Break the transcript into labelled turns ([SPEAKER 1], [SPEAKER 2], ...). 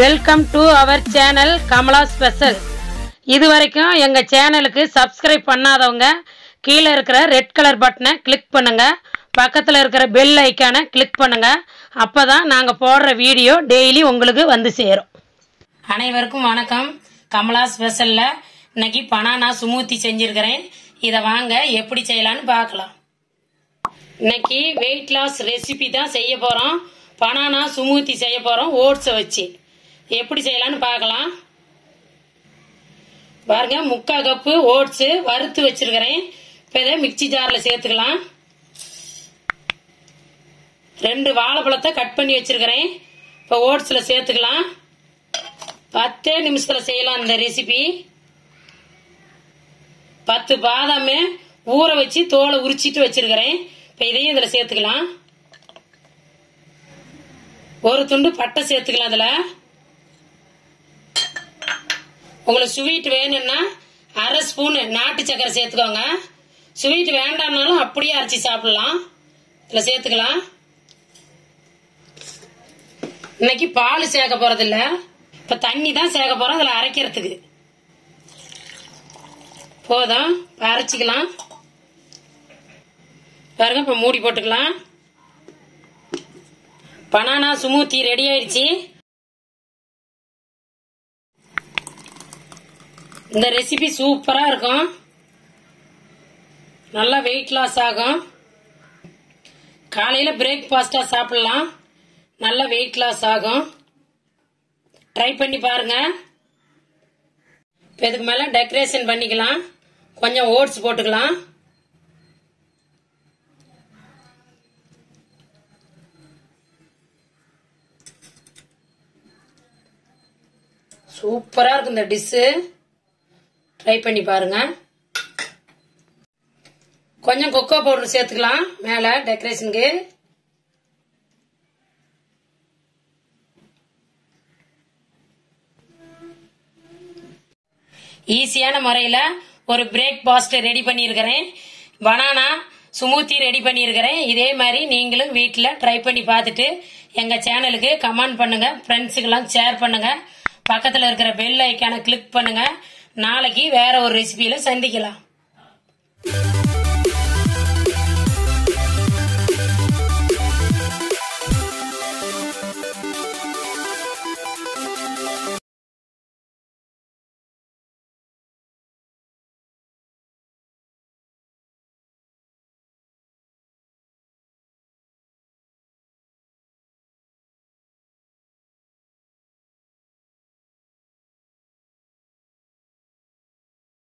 [SPEAKER 1] Welcome to our channel Kamala special இது வரைக்கும் எங்கள் சேனலுக்கு சப்ஸ்கிரைப் பண்ணாதவங்க கீழே இருக்கிற ரெட் கலர் பட்டனை கிளிக் பண்ணுங்கள் பக்கத்தில் இருக்கிற பெல் ஐக்கானை கிளிக் பண்ணுங்கள் அப்போ தான் நாங்கள் போடுற வீடியோ டெய்லி உங்களுக்கு வந்து சேரும். அனைவருக்கும் வணக்கம். கமலா ஸ்பெஷலில் இன்னைக்கு பனானா சுமூத்தி செஞ்சுருக்கிறேன். இதை வாங்க எப்படி செய்யலான்னு பார்க்கலாம். இன்னைக்கு வெயிட் லாஸ் ரெசிபி தான் செய்ய போகிறோம் பனானா சுமூத்தி செய்ய போகிறோம் ஓட்ஸை வச்சு. எப்படி செய்யலாம்னு பார்க்கலாம். பாருங்க முக்கால் கப்பு ஓட்ஸு வறுத்து வச்சிருக்கிறேன். இப்போ இதை மிக்சி ஜாரில் சேர்த்துக்கலாம். ரெண்டு வாழைப்பழத்தை கட் பண்ணி வச்சிருக்கிறேன். இப்போ ஓட்ஸில் சேர்த்துக்கலாம். பத்தே நிமிஷத்தில் செய்யலாம் இந்த ரெசிபி பத்து பாதாமே ஊற வச்சு தோலை உரிச்சிட்டு வச்சிருக்கிறேன். இப்போ இதையும் இதில் சேர்த்துக்கலாம். ஒரு துண்டு பட்டை சேர்த்துக்கலாம் அதில் உங்களுக்கு ஸ்வீட் வேணும்னா அரை ஸ்பூனு நாட்டு சக்கரை சேர்த்துக்கோங்க. ஸ்வீட் வேண்டாம்னாலும் அப்படியே அரைச்சி சாப்பிடலாம். இதில் சேர்த்துக்கலாம். இன்னைக்கு பால் சேர்க்க போறதில்ல. இப்போ தண்ணி தான் சேர்க்க போறோம். அதில் அரைக்கிறதுக்கு. போதும். அரைச்சிக்கலாம். பாருங்க இப்போ மூடி போட்டுக்கலாம். பனானா சுமூத்தி ரெடி ஆயிடுச்சு. இந்த ரெசிபி சூப்பரா இருக்கும். நல்லா வெயிட் லாஸ் ஆகும். காலையில பிரேக்ஃபாஸ்டா சாப்பிடலாம். நல்ல வெயிட் லாஸ் ஆகும். ட்ரை பண்ணி பாருங்க. இப்போ இதுக்கு மேல டெக்கரேஷன் பண்ணிக்கலாம். கொஞ்சம் ஓட்ஸ் போட்டுக்கலாம். சூப்பரா இருக்கும் இந்த டிஷ்ஷு ட்ரை பண்ணி பாருங்க. கொஞ்சம் கொக்கோ பவுடர் சேர்த்துக்கலாம். மேல டெக்கரேஷனுக்கு ஈஸியான முறையில ஒரு பிரேக்ஃபாஸ்ட் ரெடி பண்ணியிருக்கிறேன். பனானா சுமூத்தி ரெடி பண்ணியிருக்கிறேன். இதே மாதிரி நீங்களும் வீட்டில் ட்ரை பண்ணி பார்த்துட்டு எங்கள் சேனலுக்கு கமெண்ட் பண்ணுங்க. ஃப்ரெண்ட்ஸுக்கெல்லாம் ஷேர் பண்ணுங்க. பக்கத்தில் இருக்கிற பெல் ஐக்கானை கிளிக் பண்ணுங்க. நாளைக்கு வேற ஒரு ரெசிபியில சந்திக்கலாம்.